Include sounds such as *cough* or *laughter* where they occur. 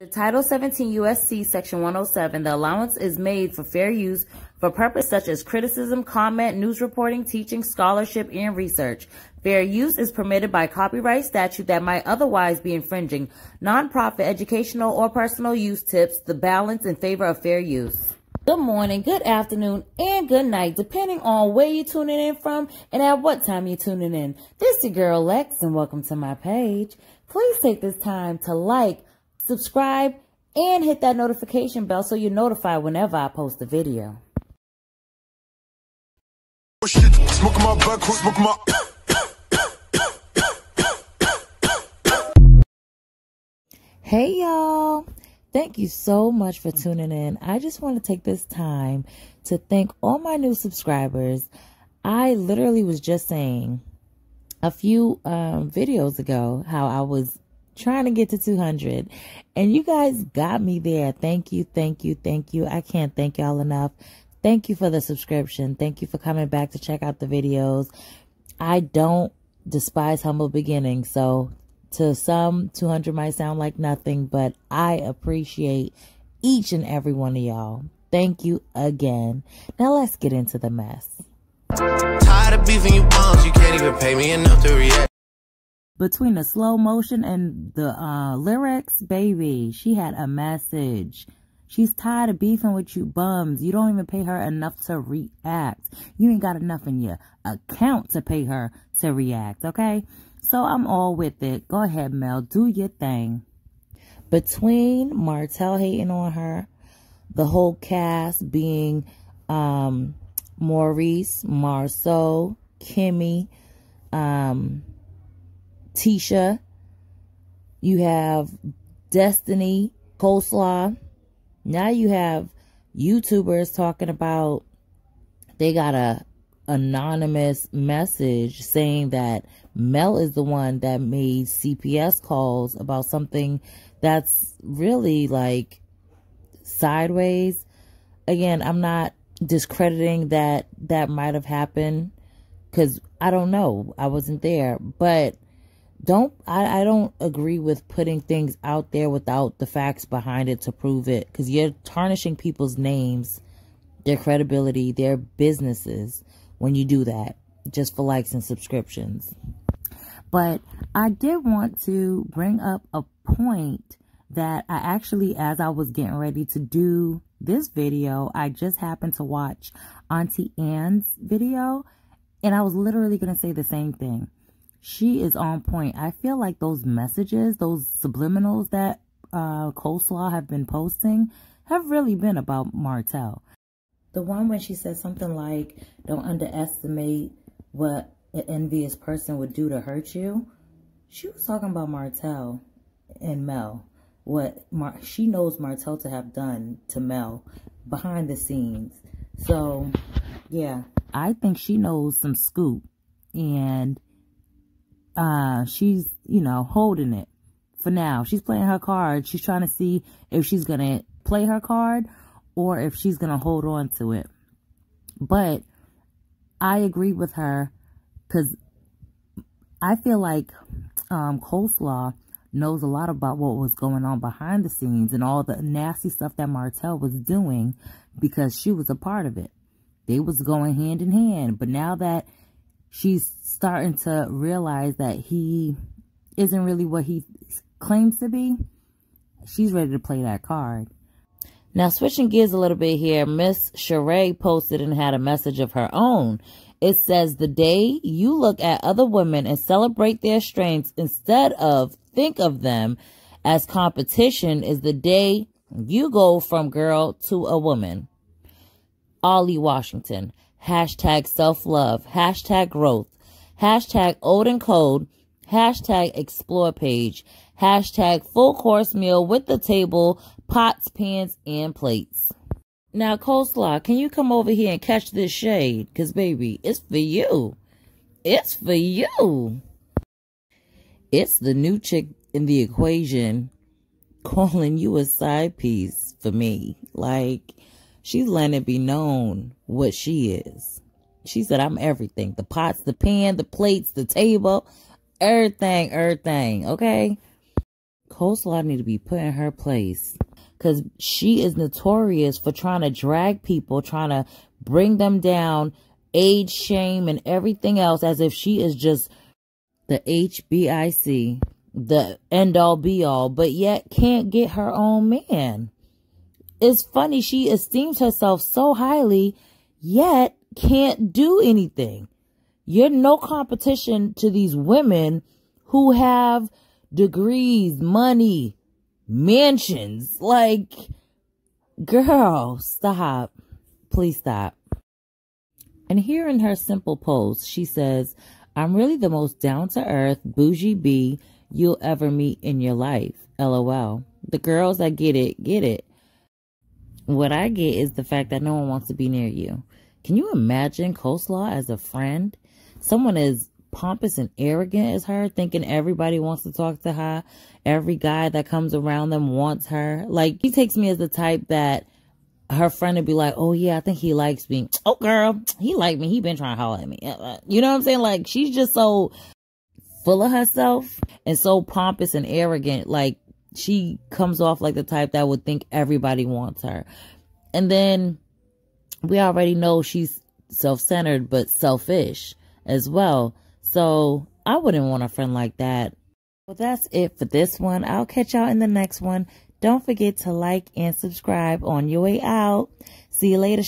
The Title 17 USC Section 107, the allowance is made for fair use for purposes such as criticism, comment, news reporting, teaching, scholarship, and research. Fair use is permitted by copyright statute that might otherwise be infringing. Nonprofit, educational, or personal use tips the balance in favor of fair use. Good morning, good afternoon, and good night, depending on where you're tuning in from and at what time you're tuning in. This is your girl Lex, and welcome to my page. Please take this time to like, subscribe, and hit that notification bell so you're notified whenever I post a video. Hey y'all! Thank you so much for tuning in. I just want to take this time to thank all my new subscribers. I literally was just saying a few um, videos ago how I was trying to get to 200 and you guys got me there. Thank you thank you thank you. I can't thank y'all enough. Thank you for the subscription. Thank you for coming back to check out the videos. I don't despise humble beginnings so to some 200 might sound like nothing but i appreciate each and every one of y'all. Thank you again. Now let's get into the mess. Tired of beefing you bums you can't even pay me enough to react between the slow motion and the uh, lyrics, baby, she had a message. She's tired of beefing with you bums. You don't even pay her enough to react. You ain't got enough in your account to pay her to react, okay? So I'm all with it. Go ahead, Mel. Do your thing. Between Martell hating on her, the whole cast being um, Maurice, Marsau, Kimmi, um, Tisha. You have Destiny, Coleslaw. Now you have YouTubers talking about they got a anonymous message saying that Mel is the one that made CPS calls about something that's really like sideways. Again, I'm not discrediting that that might have happened because I don't know. I wasn't there. But don't I, I don't agree with putting things out there without the facts behind it to prove it. Because you're tarnishing people's names their credibility their businesses when you do that just for likes and subscriptions. But i did want to bring up a point that i actually as i was getting ready to do this video i just happened to watch auntie anne's video and i was literally going to say the same thing she is on point. I feel like those messages, those subliminals that uh, Coleslaw have been posting have really been about Martell. The one when she said something like, don't underestimate what an envious person would do to hurt you. She was talking about Martell and Mel. What Mar she knows Martell to have done to Mel behind the scenes. So, yeah, I think she knows some scoop. And uh, she's, you know, holding it for now. She's playing her card. She's trying to see if she's going to play her card or if she's going to hold on to it. But I agree with her because I feel like um, Coleslaw knows a lot about what was going on behind the scenes and all the nasty stuff that Martell was doing because she was a part of it. They was going hand in hand. But now that she's starting to realize that he isn't really what he claims to be, she's ready to play that card. Now, switching gears a little bit here, Miss Sheree posted and had a message of her own. It says, The day you look at other women and celebrate their strengths instead of think of them as competition is the day you go from girl to a woman. Ollie Washington hashtag self-love, hashtag growth, hashtag old and cold, hashtag explore page, hashtag full course meal with the table, pots, pans, and plates. Now, Coleslaw, can you come over here and catch this shade? Because, baby, it's for you. It's for you. It's the new chick in the equation calling you a side piece for me. Like, She's letting it be known what she is. She said, I'm everything. The pots, the pan, the plates, the table, everything, everything. Okay. Coleslaw need to be put in her place. Because she is notorious for trying to drag people, trying to bring them down, age shame, and everything else as if she is just the HBIC, the end all be all, but yet can't get her own man. It's funny, she esteems herself so highly, yet can't do anything. You're no competition to these women who have degrees, money, mansions. Like, girl, stop. Please stop. And here in her simple post, she says, I'm really the most down to earth, bougie bee you'll ever meet in your life. LOL. The girls that get it, get it. What I get is the fact that no one wants to be near you. Can you imagine coleslaw as a friend? Someone as pompous and arrogant as her, thinking everybody wants to talk to her. Every guy that comes around them wants her. Like, he takes me as the type that her friend would be like, oh yeah, I think he likes me. *tsk* Oh girl, *tsk* he liked me. He been trying to holler at me. Uh, uh, you know what I'm saying? Like, she's just so full of herself and so pompous and arrogant. Like, she comes off like the type that would think everybody wants her. And then we already know she's self-centered but selfish as well. So I wouldn't want a friend like that. Well, that's it for this one. I'll catch y'all in the next one. Don't forget to like and subscribe on your way out. See you later.